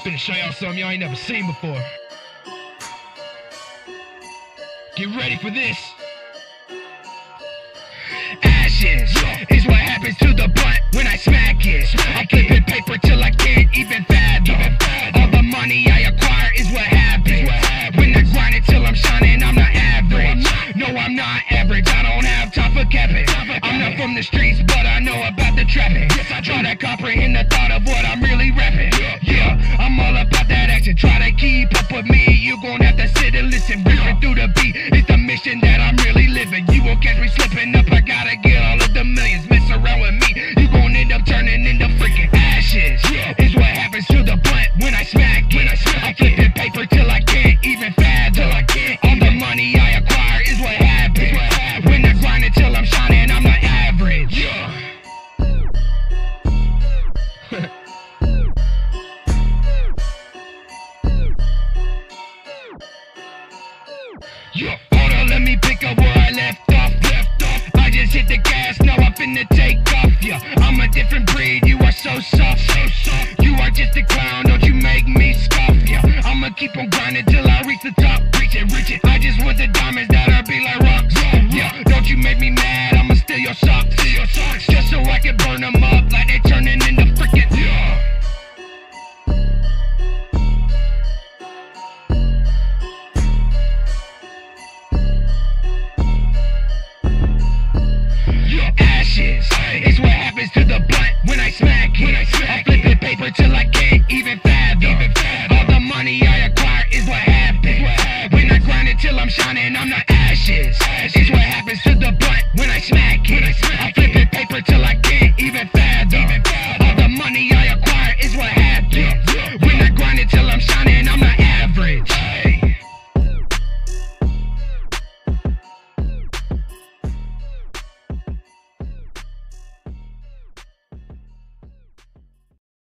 something y'all ain't never seen before. Get ready for this. Ashes is what happens to the blunt when I smack it. I'm flipping paper till I can't even fathom. All the money I acquire is what happens. When I grind it till I'm shining, I'm not average. No, I'm not average. I don't have time for capping. I'm not from the streets, but I know about the trapping. I try to comprehend the thought of what I'm won't catch me slipping up. I gotta get all of the millions. Mess around with me, you gon' end up turning into freaking ashes. Is what happens to the blunt when I smack it. I'm flipping paper till I can't even fathom. All the money I acquire is what happens. When I grind it till I'm shining, I'm not average. Yeah, hold on, let me pick up where I left. I just hit the gas, now I'm finna take off. Yeah, I'm a different breed. You are so soft, so soft. You are just a clown, don't you make me scoff. Yeah, I'ma keep on grinding till I reach the top. Reach it, reach it. I just want the diamonds that'll be like rocks. Yeah, don't you make me mad. I'ma steal your socks, steal your socks, just so I can burn them This Is what happens to the blunt when I smack it. I flip